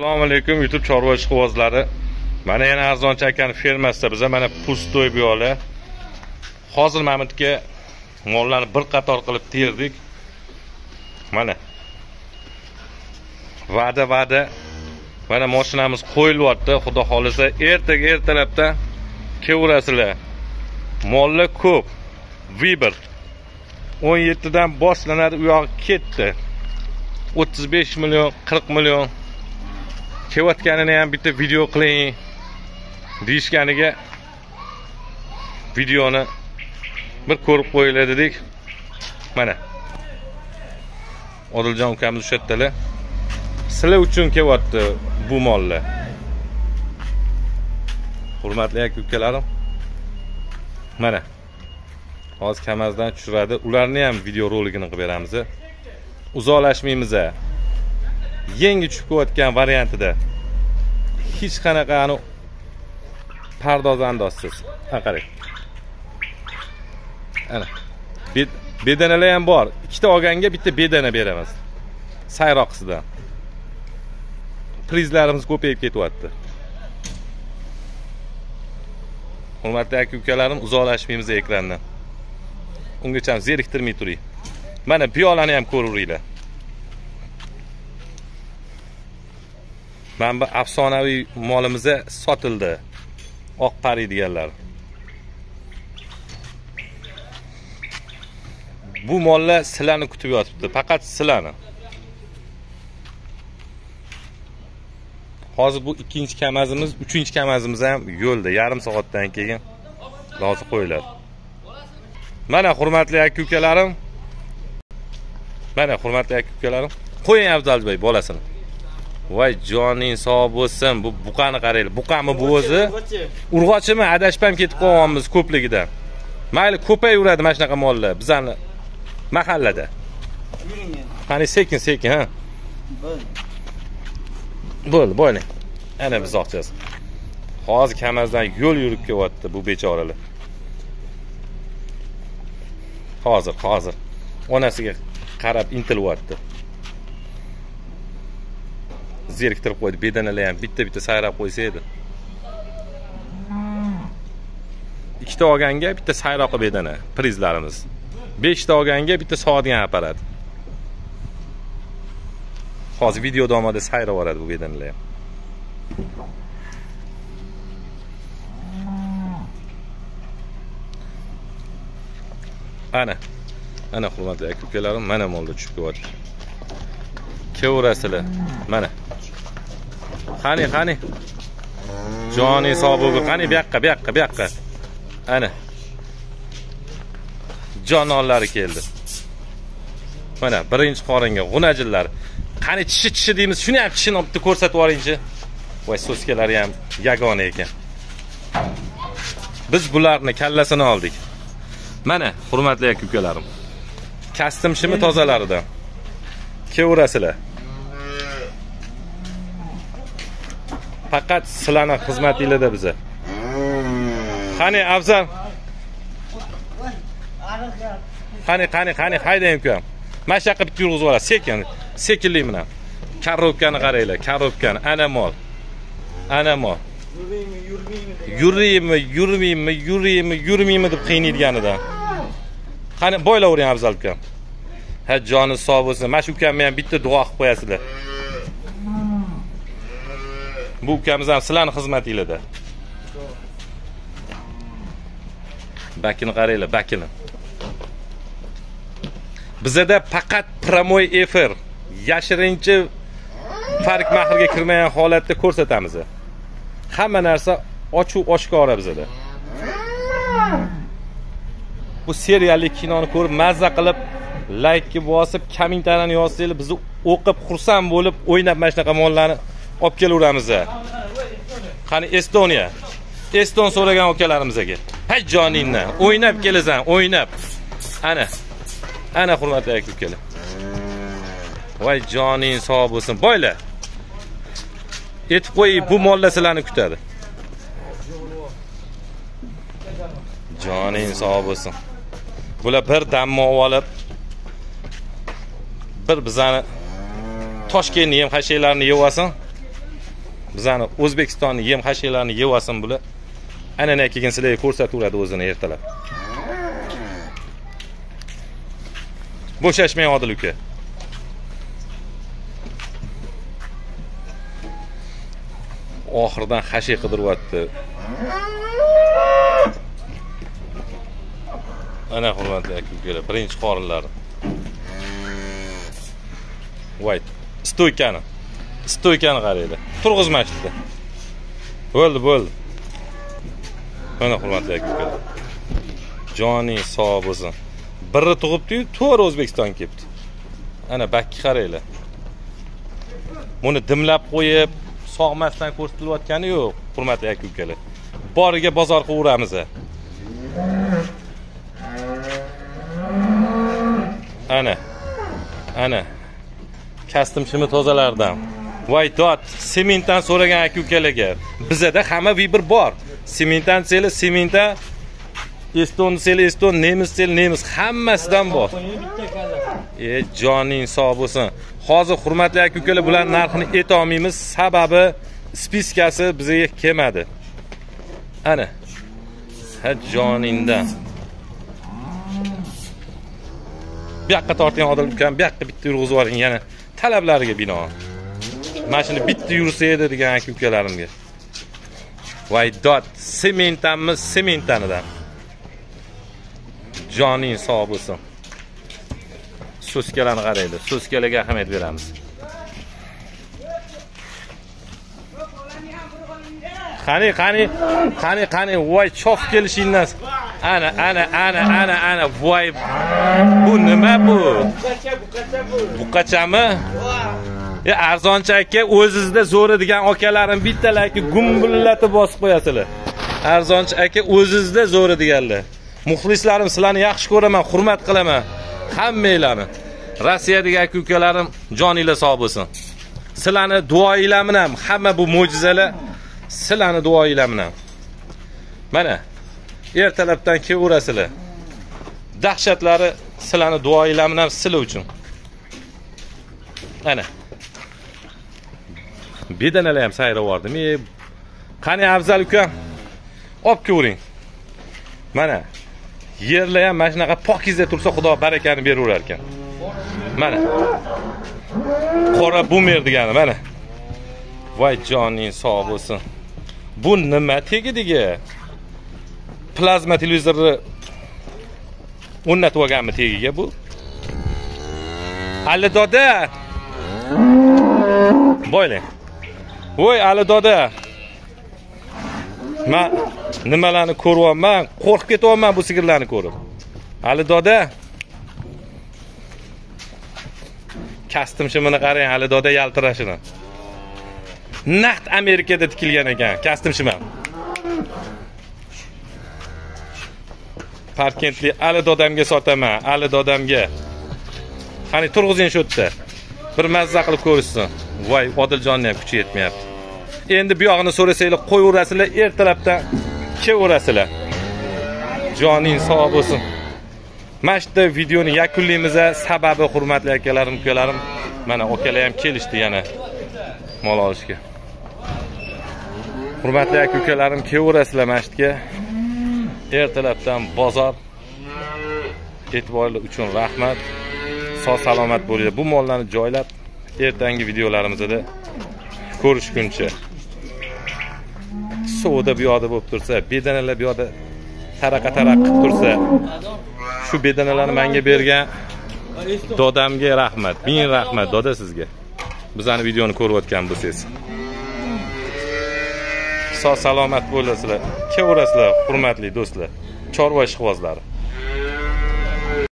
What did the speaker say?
assalomu alaykum youtube chorva ishqibozlari. Mana yana arzonchi akani fermasida biza mana pustoy bu hozir mana bu yerga mollarni bir qator qilib terdik. Mana. Va'da va'da. Mana mashinamiz qo'yilyapti. Xudo xohlasa ertaga ertalabda kelaverasizlar mollar ko'p. Vibr o'n yettidan boshlanadi u yog'i ketdi. O'ttiz besh million qirq million. Kelayotganini ham bitta video qiling deyishganiga videoni bir ko'rib qo'yinglar dedik. Mana. Odiljon ukamiz o'sha yerdalar. Sizlar uchun kelyapti bu mollar. Hurmatli aka ukalarim. Mana. Hozir kamazdan tushiradi. Ularni ham video roligini qilib beramiz. Uzoqlashmaymiz yangi tushib kelayotgan variantida hech qanaqa ani pardoz andozsiz ana qarang. Ana. Bedanalar ham bor. Ikkita olganga bitta bedana beramiz. Sayroqsidan prizlarimiz ko'payib ketyapti. Hurmatli aka ukalarim uzoqlashmaymiz ekrandan. Ungacha zeriktirmay turing. Mana piyolani ham ko'raveringlar mana bu afsonaviy molimiz sotildi. Oq pari deganlar. Bu mollar sizlarni kutib yotibdi faqat sizlarni hozir bu ikkinchi kamazimiz uchinchi kamazimiz ham yo'lda. Yarim soatdan keyin rozi qo'yiladi mana hurmatli aka ukalarim mana hurmatli aka ukalarim qo'ying afzalbek bolasini. Voy joning sog' bo'lsin. Bu buqani qaranglar. Buqami bu o'zi? Urg'ochimi adashib ham ketib qolganmiz ko'pligidan. Mayli ko'payaveradi mana shunaqa mollar. Bizani mahallada. Qani sekin sekin ha? Bo'ldi bo'ling. Ana buzoqchasi hozir kamazdan yo'l yurib kelyapti bu bechoralar. Hozir hozir. Onasiga qarab intilyapti zeriktirib qo'ydi bedanalar ham bitta bitta sayrab qo'ysa edi ikkita olganga bitta sayroqi bedana prizlarimiz beshta olganga bitta sog'adigan apparat hozir video davomida sayrab yuboradi bu bedanalar ham ana ana hurmatli aka ukalarim mana molda tushib kelyapti kelaverasizlar mana qani qani? Joni sog' bo'lgin qani? Bu yoqqa bu yoqqa bu yoqqa. Ana. Jononlari keldi. Mana birinchi qoringa g'unajinlar qani tishi tishi deymiz. Shuni ham tishini bitta ko'rsatib yuboringchi. Voy so'skalari ham yagona ekan. Biz bularni kallasini oldik. Mana hurmatli aka ukalarim kastim shimi tozalaridan. Kelaverasizlar faqat sizlarni xizmatinglarda biza. Qani afzal? Qani qani qani haydang ukam mana shu yoqqa bitta yurg'izib olasiz, sekin sekinlik bilan. Korobkani qaranglar korobkani ana mol. Ana mol. Yuraymi yurmaymi yuraymi yurmaymi deb qiynaydiganidan. Qani boylavering afzal ukam. Ha joni sog' bo'lsin. Mana shu ukamni ham bitta duo qilib qo'yasizlar. Bu ukamiz ham sizlarni xizmatinglarda. Bakini qaranglar bakini. Bizada faqat promoy efir yashirincha farq mahrga kirmagan holatda ko'rsatamiz. Hamma narsa ochiq oshkora bizada. Bu serialli kinoni ko'rib mazza qilib laykni bosib kommentariyani yozsanglar bizni o'qib xursand bo'lib o'ynab mana shunaqa mollarni olib kelaveramiz qani estoniya. Eston so'ragan ukalarimizga hay joningni o'ynab kelasan o'ynab. Ana ana hurmatli aka ukalar. Voy joning sog' bo'lsin. Boylar aytib qo'ying bu mollar sizlarni kutadi. Joning sog' bo'lsin. Bular bir dam olib bir bizani toshkentni ham hashaklarini yeb olsin bizani o'zbekistonni yem hashaklarini yeb olsin bular anana keyin sizlarga ko'rsataveradi o'zini ertalab. Bo'shashmang odil uka. Oxiridan hashay qidiryapti ana hurmatli aka ukalar birinchi qorinlari. Voy stoykani stoykani qaranglar turg'izmasdi. Bo'ldi bo'ldi. Mana hurmatli aka ukalar joning sog' bo'lsin biri tug'ibdiyu to'g'ri o'zbekistonga kelibdi. Ana bakki qaranglar. Buni dimlab qo'yib sog'masdan ko'rsatilayotgani yo'q hurmatli aka ukalar boriga bozor qilaveramiz ana ana. Kastim shimi tozalardan. Voy dod sementdan so'ragan aka ukalarga bizada hamma vibr bor. Sementdan desanglar sementdan eston desanglar eston nemis desanglar nemis. Hammasidan bor. E joning sog' bo'lsin. Hozir hurmatli aka ukalar bularni narxini aytolmaymiz sababi spiskasi bizga kelmadi. Ana. Ha joningdan. Bu yoqqa torting odil ukam bu yoqqa bitta yurg'izib yuboring. Yana talablariga binoan mana shuni bitta yursa edi degan aka ukalarimga voy dod sementdanmi sementanidan. Joning sog' bo'lsin. So'skalarni qaranglar so'skalarga ahamiyat beramiz. Qani qani qani qani voy chof kelishingdan ana ana ana ana ana voy bu nima bu? Buqachami e arzonchi aka o'zizda zo'ri degan akalarim bittalarga gumbillatib bosib qo'yasizlar. Arzonchi aka o'zizda zo'ri deganlar. Muxlislarim sizlarni yaxshi ko'raman hurmat qilaman. Hammanglarni. Rossiyadagi ukalarim joninglar sog' bo'lsin. Sizlarni duoinglar bilan hamma bu mo'jizalar sizlarni duoinglar bilan. Mana ertalabdan kelaverasizlar dahshatlari sizlarni duoinglar bilan sizlar uchun. Ana. Bedanalar ham sayrab yubordim e qani afzal ukam olib kelavering mana yerlar ham mana shunaqa pokiza tursa xudo barakani beraverar ekan. Mana. Qora bumer degani mana. Voy joning sog' bo'lsin. Bu nima tegidigi plazma televizorni o'rnatib olganmi tagiga bu? Ali doda boylang voy ali doda. Man nimalarni ko'ryapman qo'rqib ketyapman bu sigirlarni ko'rib. Ali doda. Kastim shimini qarang ali doda yaltirashini. Naqd amerikada tikilgan ekan kastim ham parkentli ali dodamga sotaman ali dodamga. Qani turg'izing shu yerda. Bir mazza qilib ko'rishsin. Voy odiljonni ham kuchi yetmayapti. Endi bu yog'ini so'rasanglar qo'yaverasizlar ertalabdan kelaverasizlar joning sog' bo'lsin. Mana shu yerda videoni yakunlaymiz sababi hurmatli akalarim ukalarim mana akalar ham kelishdi yana. Mol olishga. Hurmatli aka ukalarim kelaverasizlar mana shu yerga ertalabdan bozor. E'tiborlar uchun rahmat. Sog' salomat bo'linglar. Bu mollarni joylab ertangi videolarimizda ko'rishguncha. Suvda bu yoqda bo'lib tursa bedanalar bu yoqda taraqa taraq qilib tursa shu bedanalarni menga bergan dodamga rahmat ming rahmat doda sizga. Bizani videoni ko'rayotgan bo'lsangiz sog' salomat bo'lasizlar kelaverasizlar hurmatli do'stlar chorva ishqibozlari.